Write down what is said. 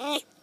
Eh.